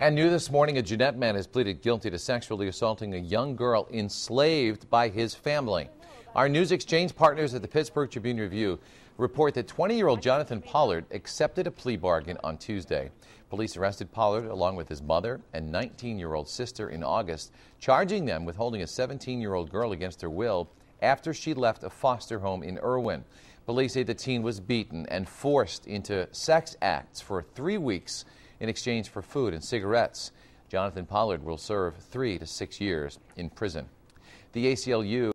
And new this morning, a Jeannette man has pleaded guilty to sexually assaulting a young girl enslaved by his family. Our news exchange partners at the Pittsburgh Tribune Review report that 20 year old Jonathan Pollard accepted a plea bargain on Tuesday. Police arrested Pollard along with his mother and 19 year old sister in August, charging them with holding a 17 year old girl against her will after she left a foster home in Irwin. Police say the teen was beaten and forced into sex acts for three weeks in exchange for food and cigarettes. Jonathan Pollard will serve three to six years in prison. The ACLU